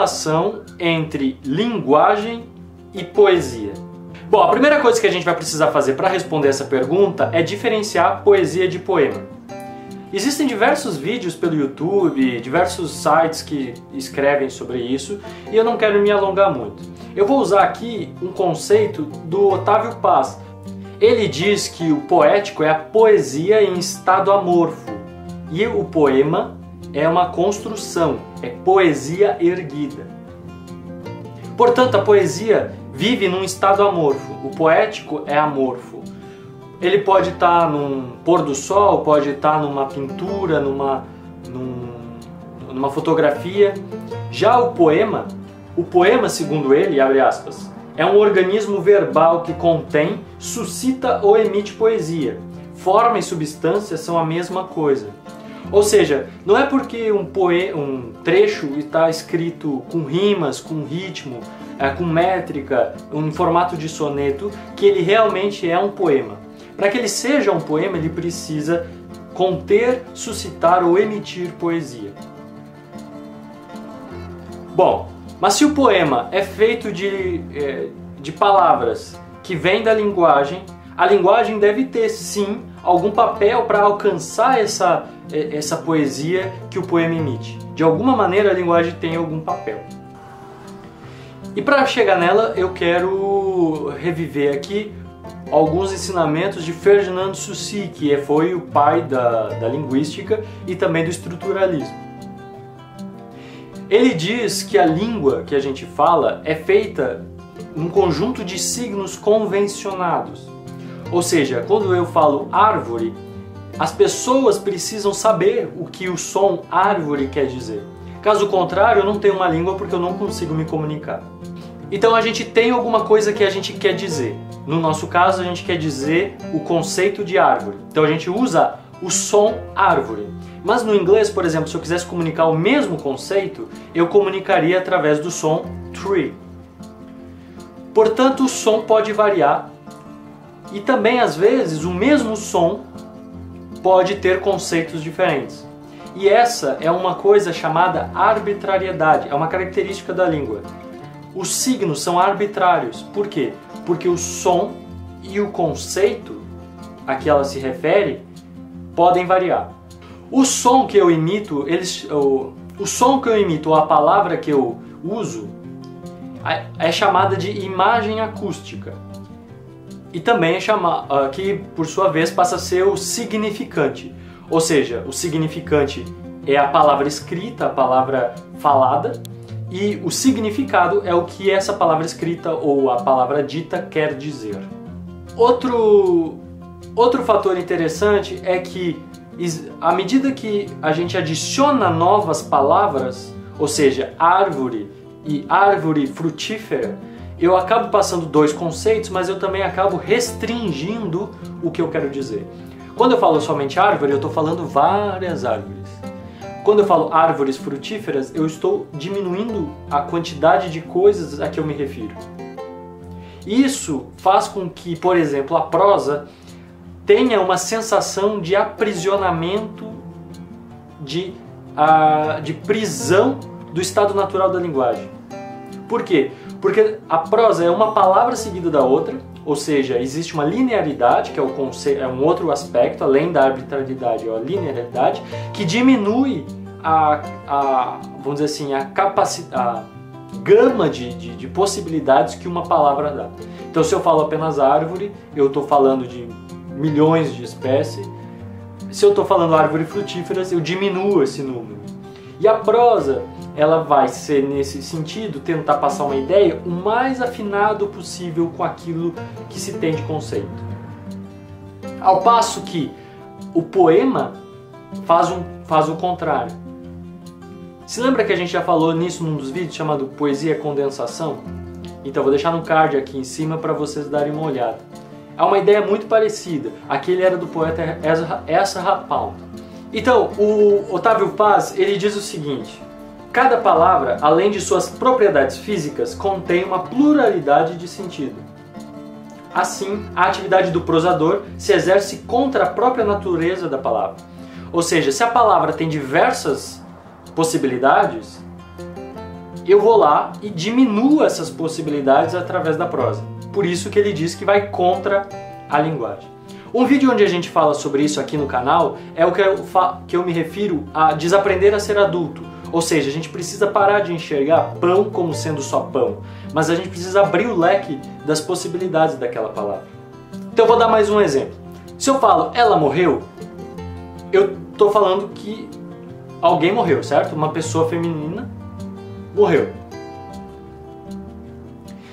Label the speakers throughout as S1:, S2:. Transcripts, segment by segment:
S1: relação entre linguagem e poesia? Bom, a primeira coisa que a gente vai precisar fazer para responder essa pergunta é diferenciar poesia de poema. Existem diversos vídeos pelo YouTube, diversos sites que escrevem sobre isso, e eu não quero me alongar muito. Eu vou usar aqui um conceito do Otávio Paz. Ele diz que o poético é a poesia em estado amorfo e o poema é uma construção, é poesia erguida. Portanto, a poesia vive num estado amorfo, o poético é amorfo. Ele pode estar num pôr do sol, pode estar numa pintura, numa, num, numa fotografia. Já o poema, o poema, segundo ele, abre aspas, é um organismo verbal que contém, suscita ou emite poesia. Forma e substância são a mesma coisa. Ou seja, não é porque um, poe um trecho está escrito com rimas, com ritmo, é, com métrica, em formato de soneto, que ele realmente é um poema. Para que ele seja um poema, ele precisa conter, suscitar ou emitir poesia. Bom, mas se o poema é feito de, é, de palavras que vêm da linguagem, a linguagem deve ter sim algum papel para alcançar essa, é, essa poesia que o poema emite. De alguma maneira a linguagem tem algum papel. E para chegar nela, eu quero reviver aqui alguns ensinamentos de Ferdinand Saussure, que foi o pai da, da linguística e também do estruturalismo. Ele diz que a língua que a gente fala é feita num conjunto de signos convencionados. Ou seja, quando eu falo árvore, as pessoas precisam saber o que o som árvore quer dizer. Caso contrário, eu não tenho uma língua porque eu não consigo me comunicar. Então a gente tem alguma coisa que a gente quer dizer. No nosso caso, a gente quer dizer o conceito de árvore. Então a gente usa o som árvore. Mas no inglês, por exemplo, se eu quisesse comunicar o mesmo conceito, eu comunicaria através do som tree. Portanto, o som pode variar e também às vezes o mesmo som pode ter conceitos diferentes. E essa é uma coisa chamada arbitrariedade, é uma característica da língua. Os signos são arbitrários. Por quê? Porque o som e o conceito a que ela se refere podem variar. O som que eu imito, eles, o, o som que eu imito, ou a palavra que eu uso, é chamada de imagem acústica. E também é chamada, que por sua vez passa a ser o significante. Ou seja, o significante é a palavra escrita, a palavra falada, e o significado é o que essa palavra escrita ou a palavra dita quer dizer. Outro, outro fator interessante é que, à medida que a gente adiciona novas palavras, ou seja, árvore e árvore frutífera, eu acabo passando dois conceitos, mas eu também acabo restringindo o que eu quero dizer. Quando eu falo somente árvore, eu estou falando várias árvores. Quando eu falo árvores frutíferas, eu estou diminuindo a quantidade de coisas a que eu me refiro. Isso faz com que, por exemplo, a prosa tenha uma sensação de aprisionamento, de, uh, de prisão do estado natural da linguagem. Por quê? Porque a prosa é uma palavra seguida da outra, ou seja, existe uma linearidade, que é, é um outro aspecto, além da arbitrariedade, é a linearidade, que diminui a, a vamos dizer assim, a capacidade, gama de, de, de, possibilidades que uma palavra dá. Então, se eu falo apenas árvore, eu estou falando de milhões de espécies. Se eu estou falando árvore frutíferas, eu diminuo esse número. E a prosa, ela vai ser nesse sentido, tentar passar uma ideia o mais afinado possível com aquilo que se tem de conceito. Ao passo que o poema faz, um, faz o contrário. Se lembra que a gente já falou nisso num dos vídeos chamado Poesia Condensação? Então vou deixar no card aqui em cima para vocês darem uma olhada. É uma ideia muito parecida. Aquele era do poeta Ezra Pound. Então, o Otávio Paz, ele diz o seguinte: Cada palavra, além de suas propriedades físicas, contém uma pluralidade de sentido. Assim, a atividade do prosador se exerce contra a própria natureza da palavra. Ou seja, se a palavra tem diversas possibilidades, eu vou lá e diminuo essas possibilidades através da prosa. Por isso que ele diz que vai contra a linguagem. Um vídeo onde a gente fala sobre isso aqui no canal é o que eu, que eu me refiro a desaprender a ser adulto. Ou seja, a gente precisa parar de enxergar pão como sendo só pão, mas a gente precisa abrir o leque das possibilidades daquela palavra. Então eu vou dar mais um exemplo. Se eu falo ela morreu, eu estou falando que alguém morreu, certo? Uma pessoa feminina morreu.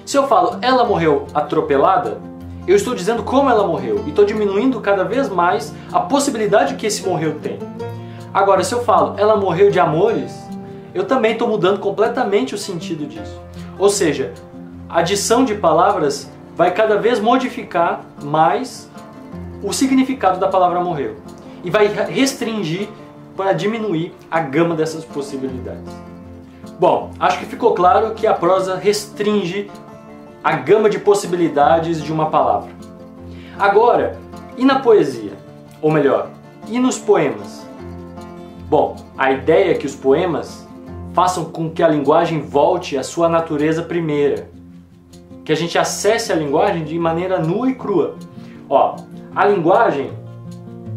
S1: Se eu falo ela morreu atropelada, eu estou dizendo como ela morreu e estou diminuindo cada vez mais a possibilidade que esse morreu tem. Agora, se eu falo ela morreu de amores, eu também estou mudando completamente o sentido disso. Ou seja, a adição de palavras vai cada vez modificar mais o significado da palavra morreu e vai restringir para diminuir a gama dessas possibilidades. Bom, acho que ficou claro que a prosa restringe a gama de possibilidades de uma palavra. Agora, e na poesia? Ou melhor, e nos poemas? Bom, a ideia é que os poemas façam com que a linguagem volte à sua natureza primeira, que a gente acesse a linguagem de maneira nua e crua. Ó, a linguagem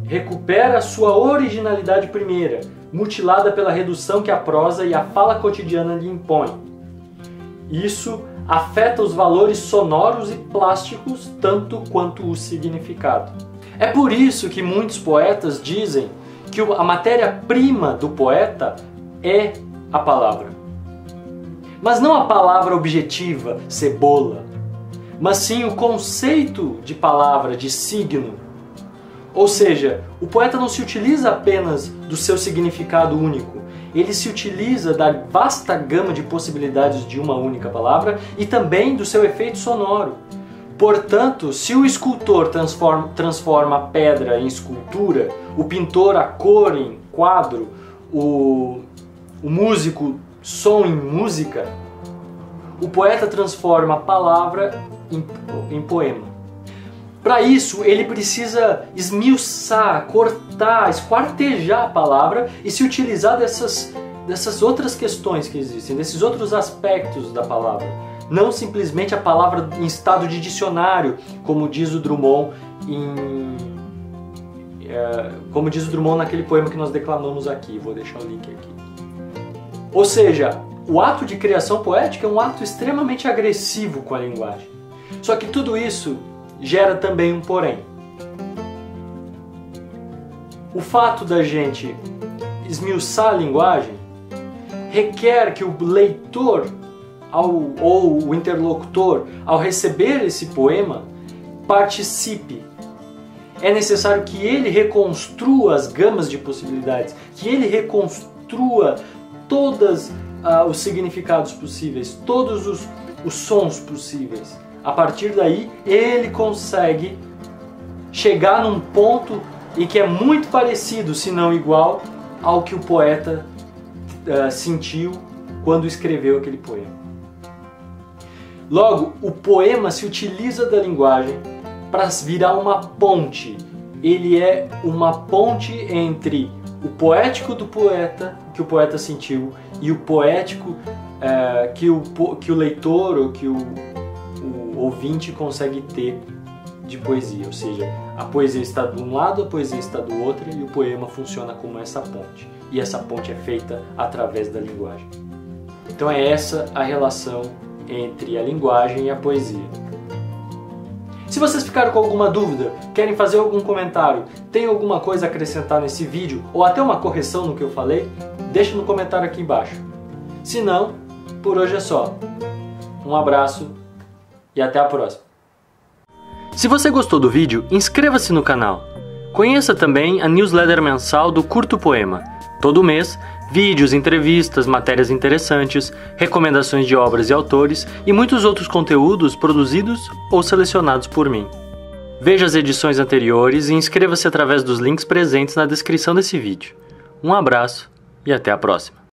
S1: recupera a sua originalidade primeira, mutilada pela redução que a prosa e a fala cotidiana lhe impõem. Isso afeta os valores sonoros e plásticos tanto quanto o significado. É por isso que muitos poetas dizem que a matéria-prima do poeta é a palavra. Mas não a palavra objetiva, cebola, mas sim o conceito de palavra, de signo. Ou seja, o poeta não se utiliza apenas do seu significado único, ele se utiliza da vasta gama de possibilidades de uma única palavra e também do seu efeito sonoro. Portanto, se o escultor transforma, transforma a pedra em escultura, o pintor a cor em quadro, o, o músico som em música, o poeta transforma a palavra em, em poema. Para isso, ele precisa esmiuçar, cortar, esquartejar a palavra e se utilizar dessas, dessas outras questões que existem, desses outros aspectos da palavra. Não simplesmente a palavra em estado de dicionário, como diz o Drummond em, é, como diz o Drummond naquele poema que nós declamamos aqui. Vou deixar o link aqui. Ou seja, o ato de criação poética é um ato extremamente agressivo com a linguagem. Só que tudo isso gera também um porém. O fato da gente esmiuçar a linguagem requer que o leitor ao, ou o interlocutor, ao receber esse poema, participe. É necessário que ele reconstrua as gamas de possibilidades, que ele reconstrua todos ah, os significados possíveis, todos os, os sons possíveis. A partir daí, ele consegue chegar num ponto em que é muito parecido, se não igual, ao que o poeta uh, sentiu quando escreveu aquele poema. Logo, o poema se utiliza da linguagem para virar uma ponte. Ele é uma ponte entre o poético do poeta, que o poeta sentiu, e o poético uh, que, o, que o leitor ou que o, ouvinte consegue ter de poesia, ou seja, a poesia está de um lado, a poesia está do outro e o poema funciona como essa ponte. E essa ponte é feita através da linguagem. Então é essa a relação entre a linguagem e a poesia. Se vocês ficaram com alguma dúvida, querem fazer algum comentário, tem alguma coisa a acrescentar nesse vídeo ou até uma correção no que eu falei, deixe no comentário aqui embaixo. Se não, por hoje é só. Um abraço e até a próxima. Se você gostou do vídeo, inscreva-se no canal. Conheça também a newsletter mensal do Curto Poema. Todo mês, vídeos, entrevistas, matérias interessantes, recomendações de obras e autores e muitos outros conteúdos produzidos ou selecionados por mim. Veja as edições anteriores e inscreva-se através dos links presentes na descrição desse vídeo. Um abraço e até a próxima!